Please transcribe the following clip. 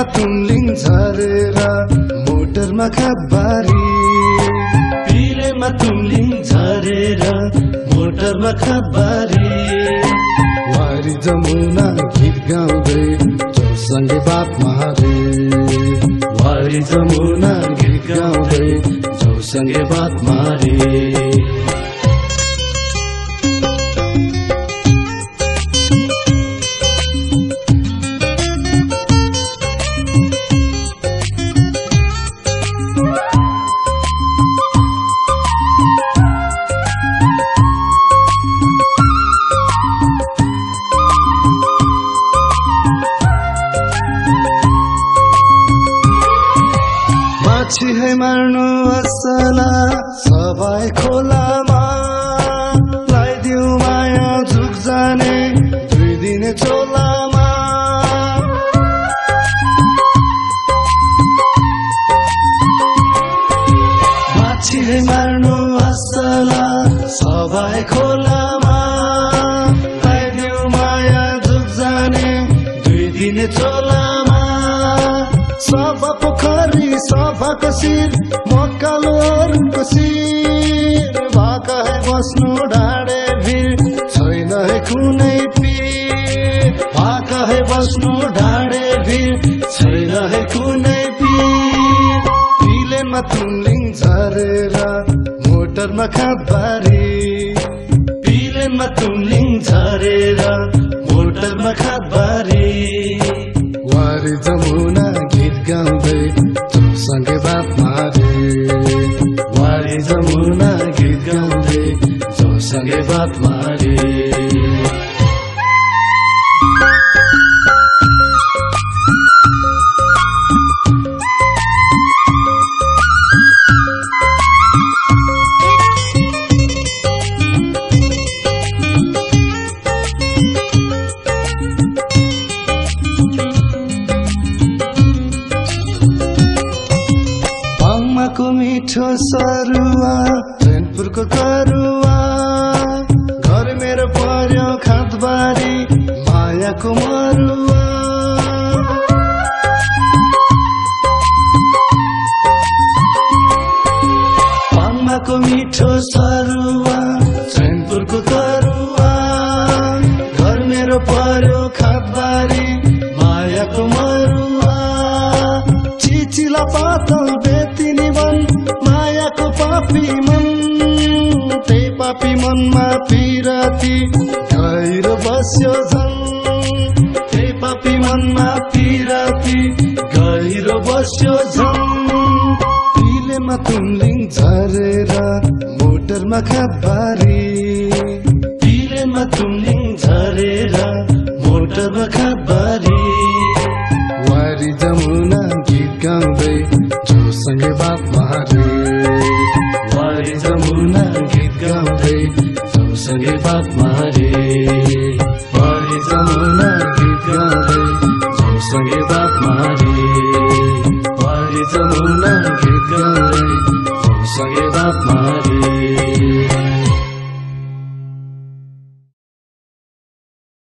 पिलेनमा तुमलिङ झरेर मोटरमा खबारी पिलेमा तुमलिङ झरेर मोटरमा खबारी वारी जमुना गीत गाउँदै जोसँगै बात मारे। वारी जमुना गीत गाउँदै जोसँगै बात मारे। माछी है मार्नु असला सबै खोलामा लगाइदिउ माया झुक जाने दुई दिने चोलामा। माछी है मार्नु असला सबै खोलामा। लगाइदिउ माया झुक जाने दुई दिने चोलामा। सभा पोखरी सभाको शिर मकालो अरूको शिर। भाका है बस्नु ढाडे भिर छैन है कुनै पीर। भाका है बस्नु ढाडे भिर छैन है कुनै पीर। पिलेनमा तुमलिङ झरेर मोटरमा खाबारी पिलेनमा तुमलिङ झरेर मोटरमा खबारी जोसँगै बात मारे पाङमाको मिठो सरुवा चैनपुरको करुवा घर मेरो पर्यो खातबारी मायाको मरुवा। चिचिला पातल बेतिनी मन मायाको पापी मन। त्यही पापी मनमा पिराती गहिरो बस्यो झन्। त्यही पापी मनमा पिराती गहिरो बस्यो झन्। पिलेमा तुमलिङ झरेर मोटरमा खबारी पिलेमा तुमलिङ झरेर मोटरमा खबारी वारी जमुना गीत गाउँदै जोसँगै बात मारे। वारी जमुना गीत गाउँदै जोसँगै बात मारे। वारी जमुना गीत गाउँदै जोसँगै बात मारे। वारी जमुना गीत